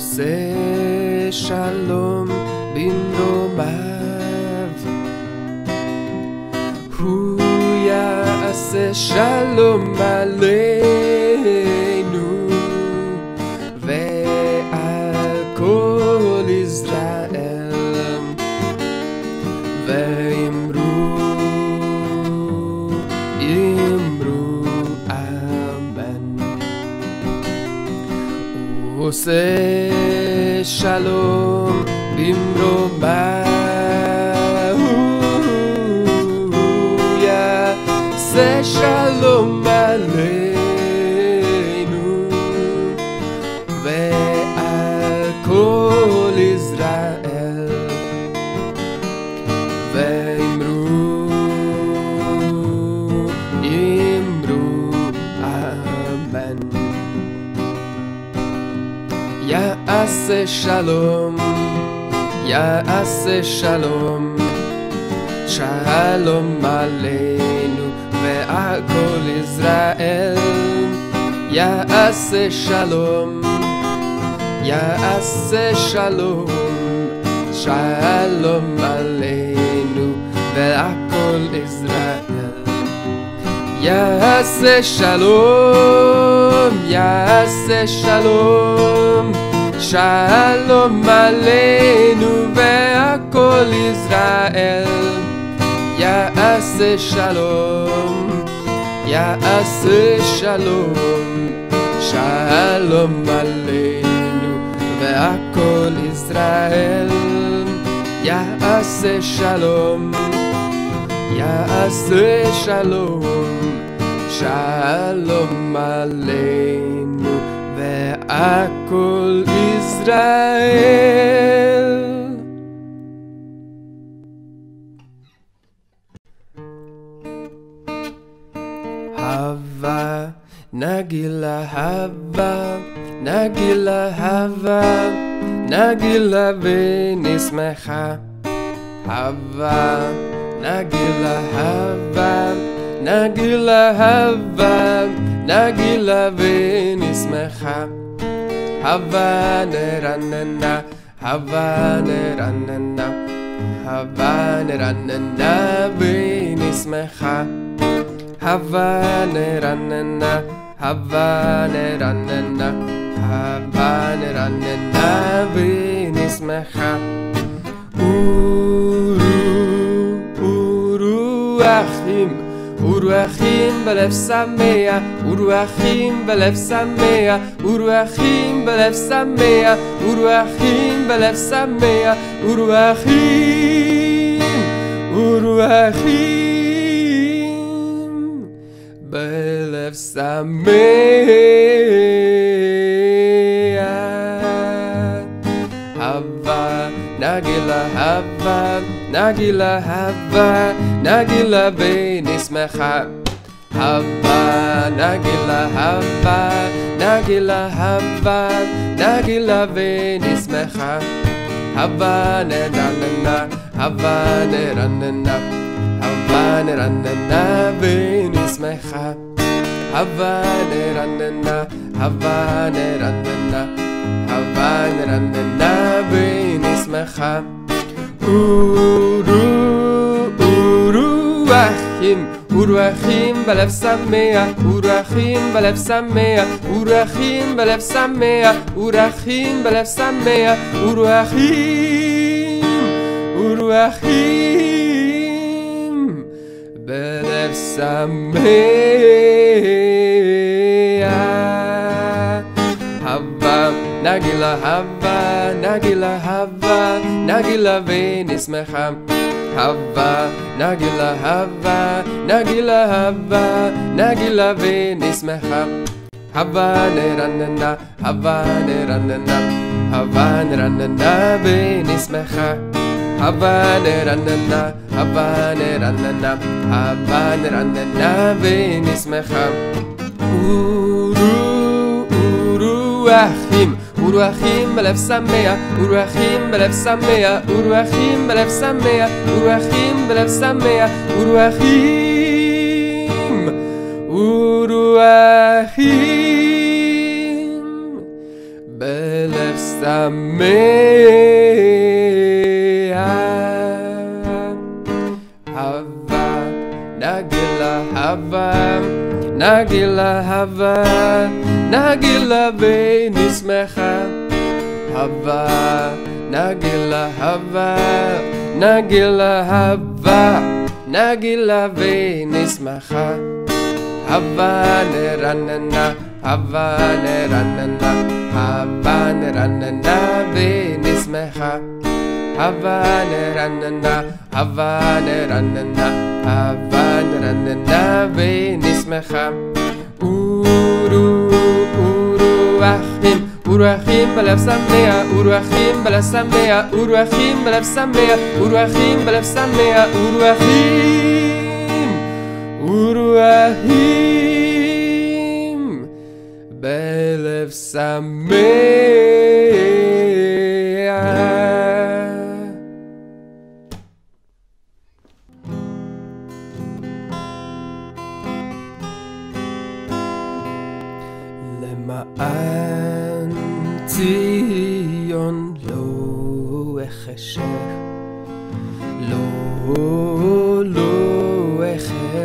עושה שלום במרומיו הוא יעשה שלום עלינו ועל כל ישראל ואמרו אמרו אמן הוא עושה shalom, bimro יעשה שלום שלום עלינו ועל כל ישראל יעשה שלום יעשה שלום שלום עלינו ועל כל ישראל יעשה שלום יעשה שלום שלום עלינו ועל כל ישראל יעשה שלום יעשה שלום שלום עלינו ועל כל ישראל יעשה שלום יעשה שלום שלום עלינו ועל כל ישראל הווה נגילה הווה נגילה הווה נגילה ונשמחה הווה נגילה הווה נגילה הווה נגילה ונשמחה Havane ranana, Havane ranana, Havane ranana, vini smecha. Havanarannana ranana, שמחה Havanarannana Havanarannana Havanarannana vini smecha. Uru, uru, achim Uruachim belef samea, Uruachim belef samea, Uruachim belef samea, Uruachim belef samea, Uruachim, Uruachim belef samea. Hava, Nagila Hava, Nagila Hava, Nagila Beni. נגילה הווה נגילה הווה נגילה ונשמחה הווה נגילה הווה נגילה הווה נגילה ונשמחה הווה נרננה הווה נרננה הווה נרננה ונשמחה הווה נרננה הווה נרננה הווה נרננה ונשמחה אורו אורו אחים ورواخيم بلف سمية وراخيم بلف سمية وراخيم بلف سمية وراخيم بلف سمية وراخيم وراخيم بلف سمية נגילה הווה נגילה הווה נגילה ונשמחה הווה נגילה הווה נגילה הווה נגילה ונשמחה הווה נרננה הווה נרננה הווה נרננה ונשמחה הווה נרננה הווה נרננה הווה נרננה ונשמחה אורו אורו אחים Uruachim Belev Samea, Uruachim Belev Samea, Uruachim Belev Samea, Uruachim Belev Samea, Uruachim, Uruachim Belev Samea. Hava, Nagila Hava, Nagila Hava. Nagila Venismecha Hava Nagila Hava Nagila Hava Nagila Venismecha Hava Neranana Hava Neranana Hava Neranana Venismecha Hava Neranana Hava Neranana Hava Neranana Venismecha Achim Uru Achim Belev Samea Uru Achim Belev Samea Uru Achim Belev Samea Uru Achim Belev Samea Uru Achim Belev Samea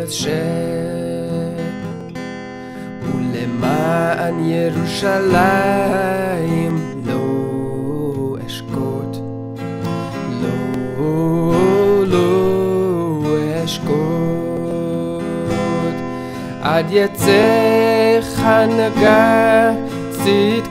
אחשך ולמען ירושלים לא אשקוט לא לא אשקוט. עד יצא חנגה צדקה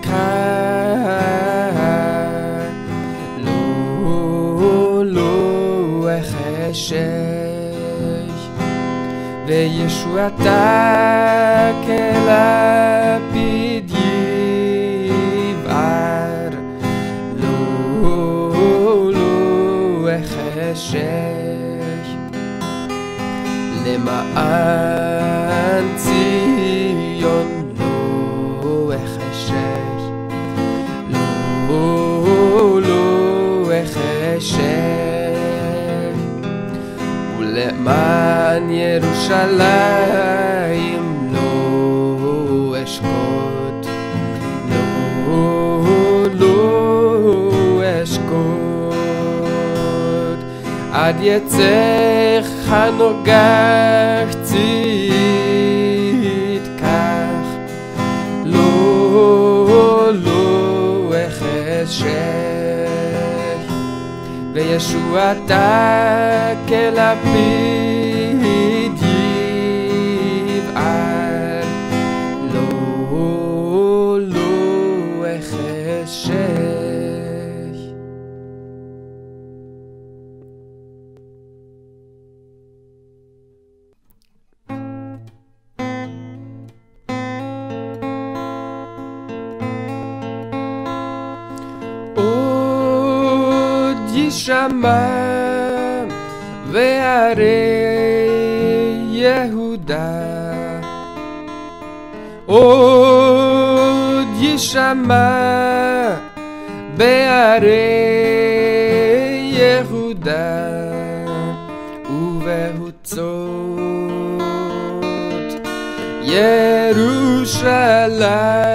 ataque la pidievar lo lo echeshech lema ולמען ירושלים לא אשקוט לא לא אשקוט עד יצא חנוגך צדקך su ataque la vida. N'oubliez Veare Yehuda. O jamais Veare Yehuda. Uvehutzot Yerushalayim.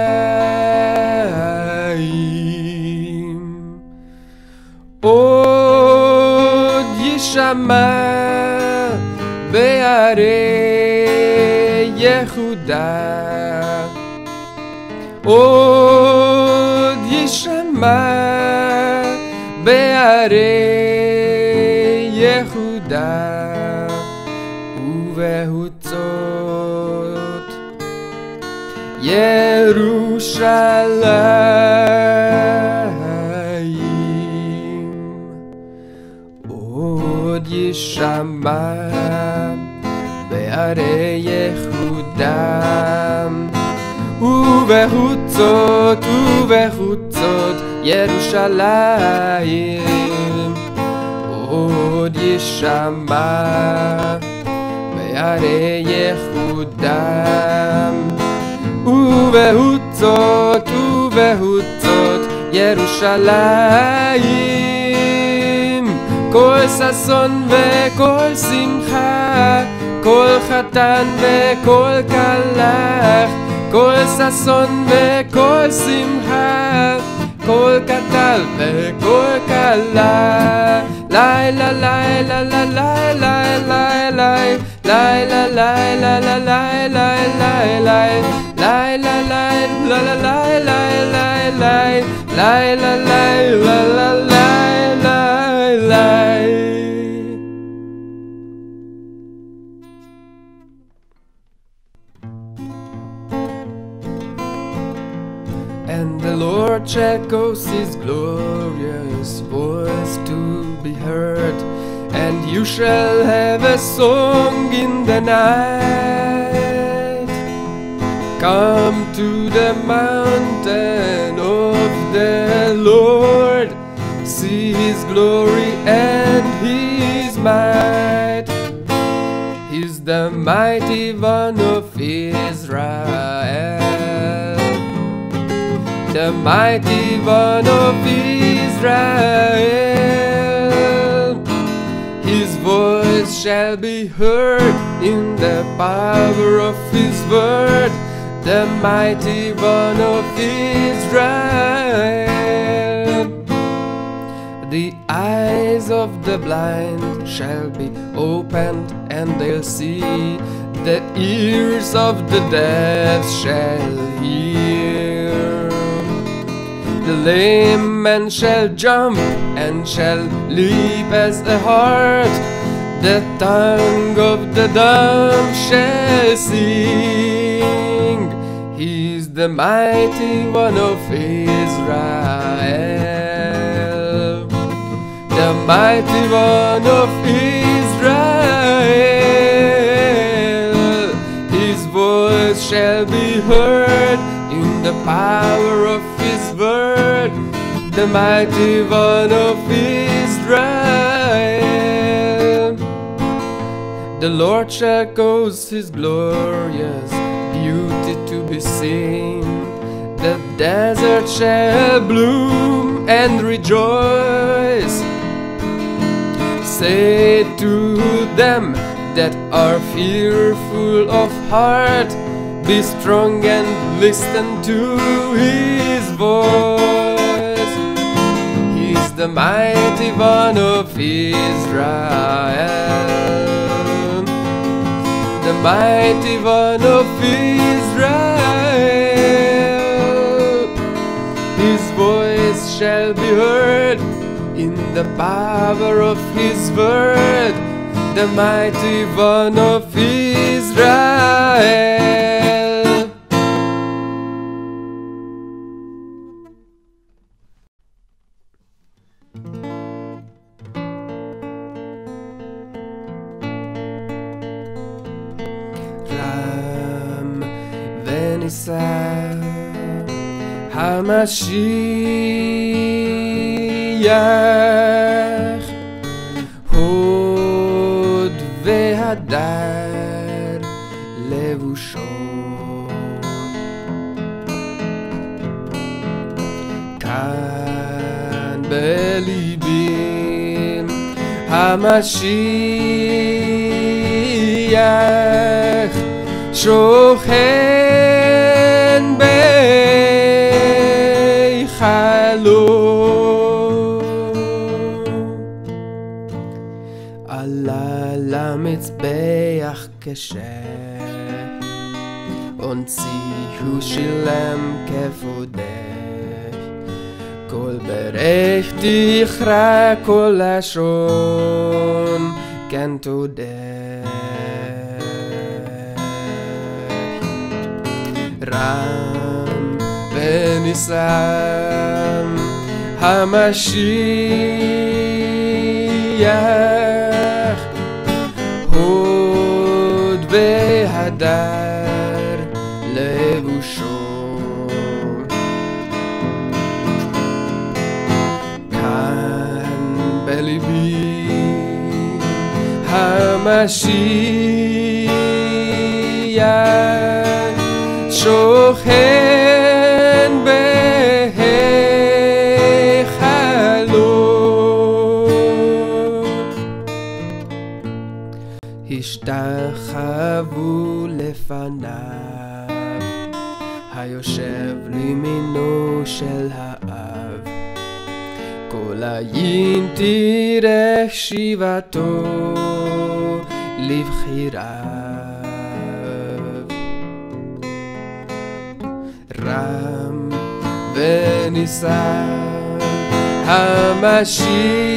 Shama Beare Yehuda Od Yishama Beare Yehuda Uvehutzot Yerushalayim יישמע בערי יהודה ובחוצות ובחוצות ירושלים עוד יישמע בערי יהודה ובהוצות ובהוצות ירושלים כל ששון וכל שמחה כל חתן וכל כלך כל ששון וכל שמחה כל קטל וכל קלה לילה לילה לילה לילה לילה לילה לילה לילה לילה לילה לילה לילה לילה shall cause his glorious voice to be heard, and you shall have a song in the night. Come to the mountain of the Lord, see his glory and his might. He's the mighty one of Israel the mighty one of Israel. His voice shall be heard in the power of His word, the mighty one of Israel. The eyes of the blind shall be opened, and they'll see. The ears of the deaf shall hear. The lame man shall jump and shall leap as a hart. The tongue of the dumb shall sing. He's the mighty one of Israel. The mighty one of Israel. His voice shall be heard in the power of word, the mighty one of Israel. The Lord shall cause his glorious beauty to be seen. The desert shall bloom and rejoice. Say to them that are fearful of heart, be strong and listen to his voice. He's the mighty one of Israel, the mighty one of Israel. His voice shall be heard in the power of his word, the mighty one of Israel. ונישא המשיח. הוד והדר לבושו. כאן בליבי המשיח שוכן und zi hu shilem ke fo de kol berecht di khre kol sho gen tu de ran ven i sam در لبو شد کن بلی بی همشی یک شوخه השתחוו לפניו היושב לימינו של האב לעין תירך שיבתו לבחיריו. רם ונישא המשיח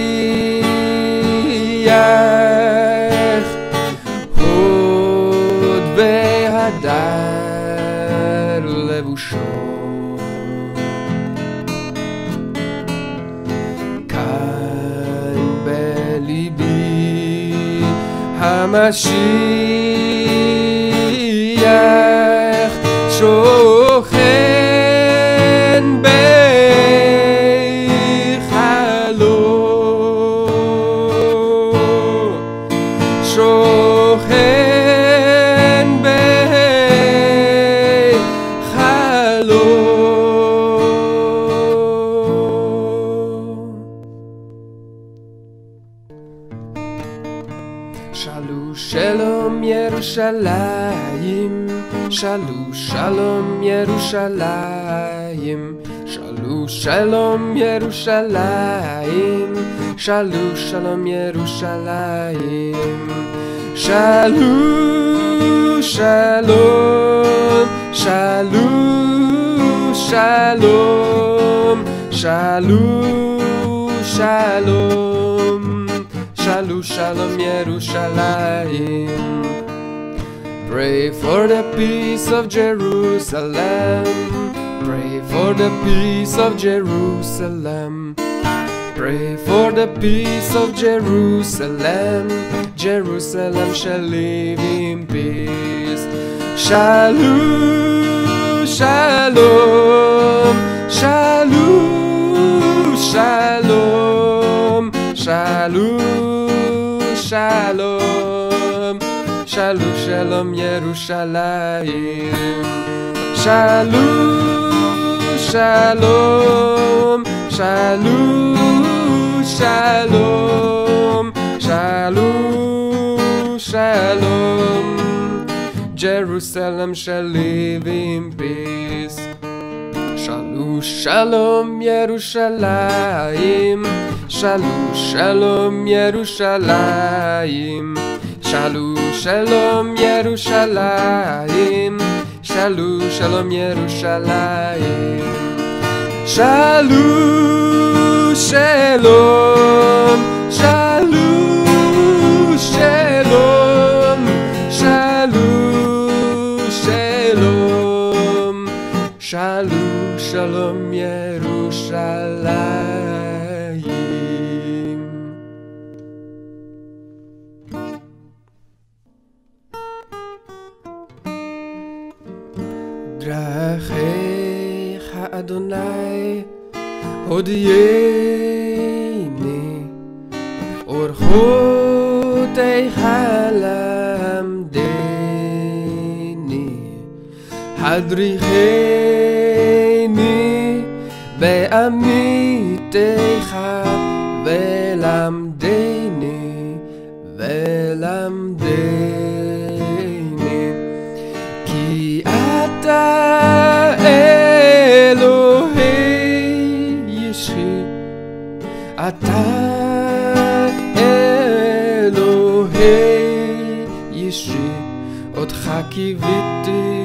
私 Yerushalayim. Shalu shalom Yerushalayim. Shalu shalom Yerushalayim. Shalu shalom. Shalu shalom. Shalu shalom. Shalu shalom Yerushalayim. Pray for the peace of Jerusalem. Pray for the peace of Jerusalem. Pray for the peace of Jerusalem. Jerusalem shall live in peace. Shalom, shalom, shalom, shalom, shalom, shalom, shalom, shalom, Yerushalayim. Shalom, shalom, shalom, shalom, shalom, shalom. Jerusalem shall live in peace. Shalom, shalom, Yerushalayim. Shalom, shalom, Yerushalayim. Shalom, shalom, Yerushalayim. Shalom, shalom, Yerushalayim. Shalom, shalom, shalom, shalom, shalom, shalom, shalom, shalom, Yerushalayim. אדוני הודייני אורחותיך למדני הדריכני בעמיתך ולמדני ולמדני כי אתה אלוהי אתה אלוהי ישי, אותך קיוויתי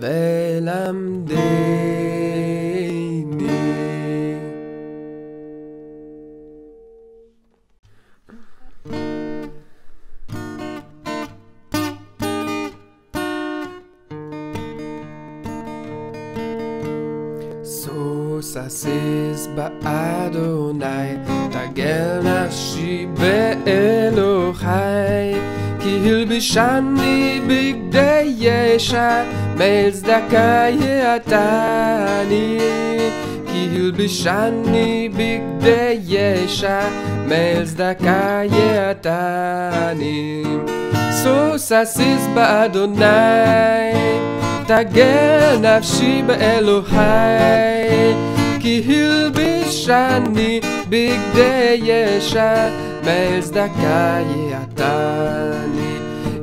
ולמדני סוס אסיס באדוני, תגל נפשי באלוהי, כי Kihil bishani big yesha Mails dakaye atani Kihil bishani big day yesha. Mails dakaye atani. So sasis ba Adonai Tagel nafshi ba Elohai.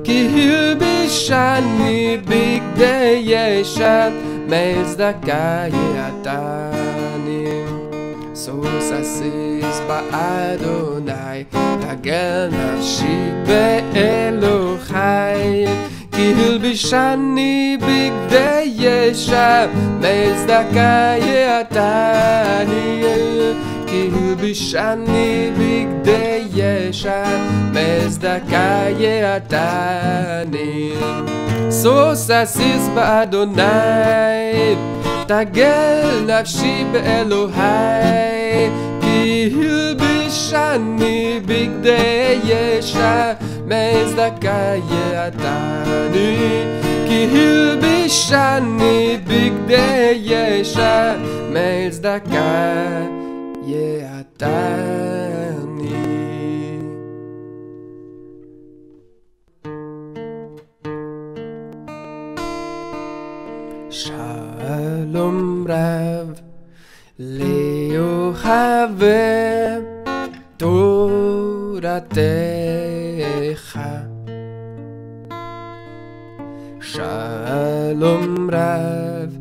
Kihil shani big day ye shan mez da ka ye atani. So sa sis ba adonai ta gen a shi be elo khay ki hil bi shani big day ye shan mez da ka ye atani. Tagel nafshi be Elohai Kihil bishani big day yesha Mails dakaye atani Kihil bishani big day yesha Mails dakaye atani So sasis ba Yesha Mails dakaye Shalom Rav. Leo have Toratecha. Shalom Rav.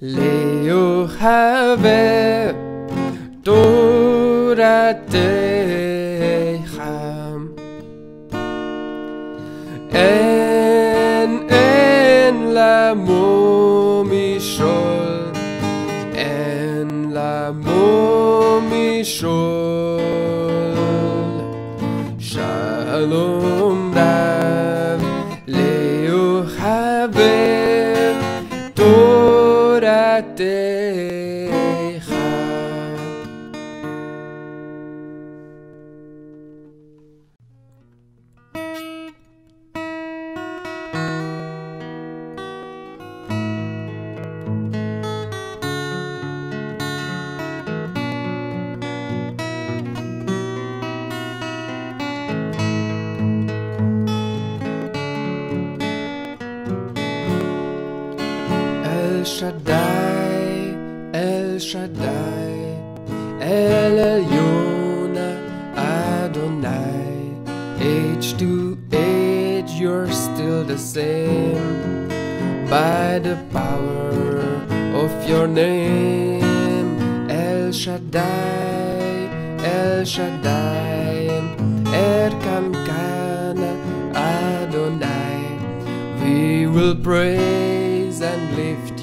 Leo have Toratecha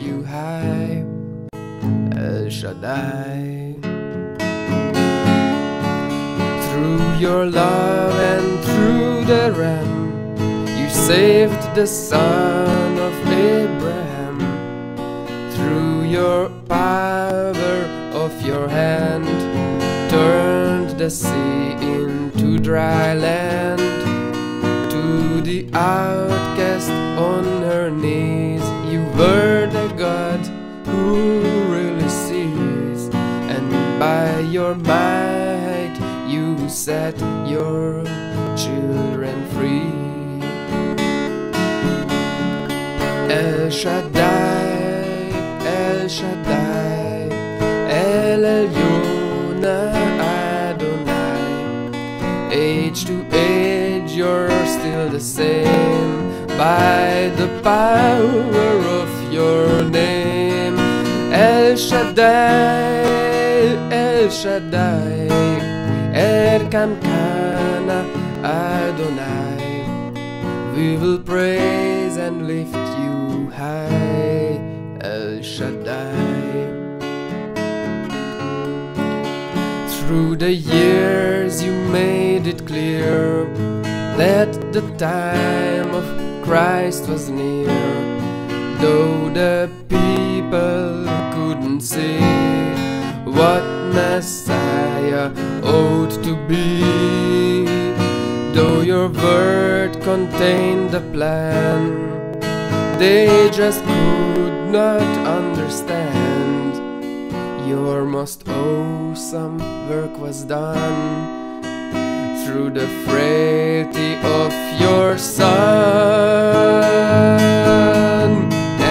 you high, El Shaddai. Through your love and through the Ram, you saved the son of Abraham. Through your power of your hand, turned the sea into dry land to the outcast on her knees. You were your might you set your children free. El Shaddai, El Shaddai, El Elyon Adonai. Age to age, you're still the same by the power of your name. El Shaddai, Shaddai, Erkamkana Adonai. We will praise and lift you high, El Shaddai. Through the years you made it clear that the time of Christ was near. Though the people couldn't see what Messiah ought to be, though your word contained the plan. They just could not understand. Your most awesome work was done through the frailty of your Son.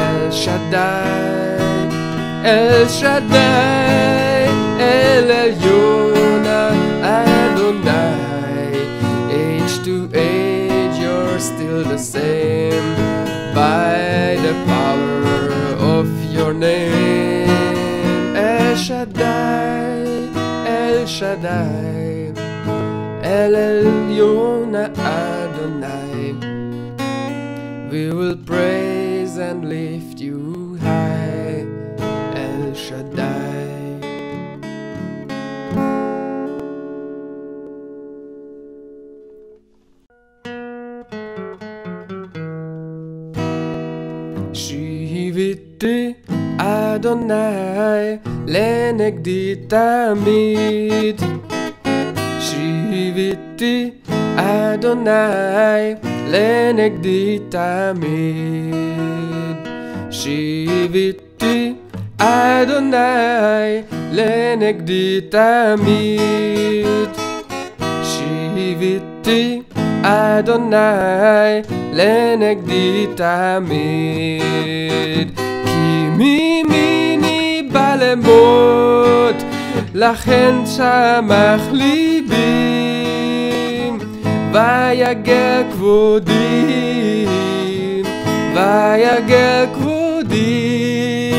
El Shaddai, El Shaddai, Shaddai. El Elyon Adonai. We will אדוני לנגדי תמיד שיביתי אדוני לנגדי תמיד שיביתי אדוני לנגדי תמיד שיביתי אדוני לנגדי תמיד כי מימיני בא למות לכן שמח ליבי ויגע כבודי ויגע כבודי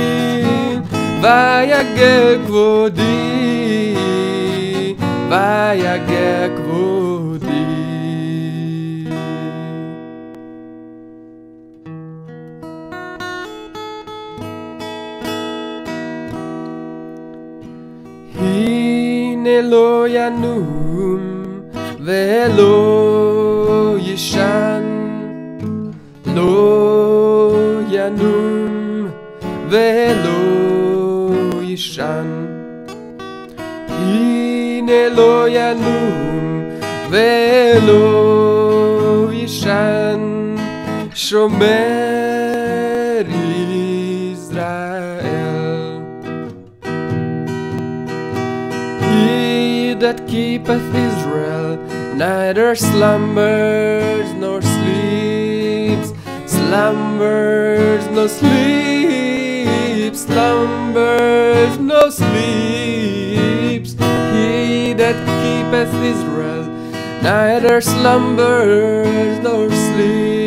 ויגע כבודי ויגע כבודי הנה לא ינום ולא ישן לא ינום ולא ישן הנה לא ינום ולא ישן שומר that keepeth Israel neither slumbers nor sleeps, slumbers nor sleeps, slumbers nor sleeps. He that keepeth Israel neither slumbers nor sleeps,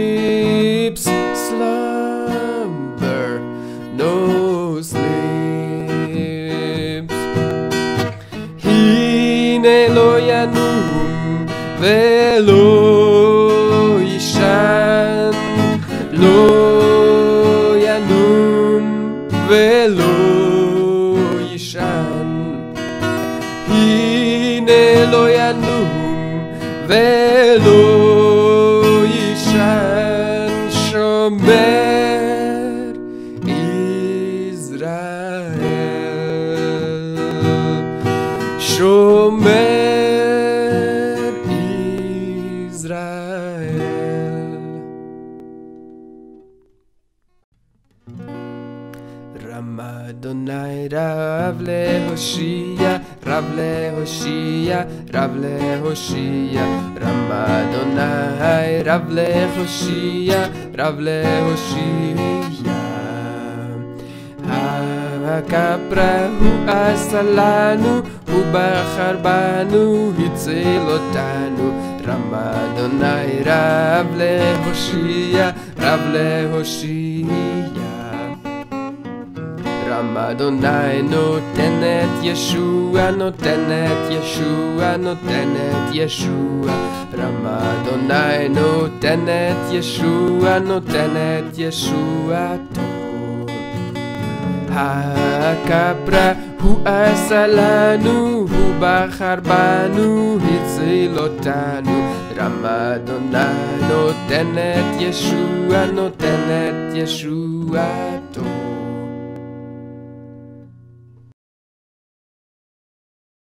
baby. להושיע. רמה אדוני רב להושיע, רב להושיע. הכפרה הוא עשה לנו, הוא בחר בנו, הציל אותנו. רמה אדוני רב להושיע, רב להושיע. רמה אדוני נותנת ישוע, נותנת ישוע, נותנת ישוע. רמה אדוני נותנת ישוע, נותנת ישוע טוב. הכפרה הוא עשה לנו, הוא בחר בנו, הציל אותנו. רמה אדוני נותנת ישוע, נותנת ישוע טוב.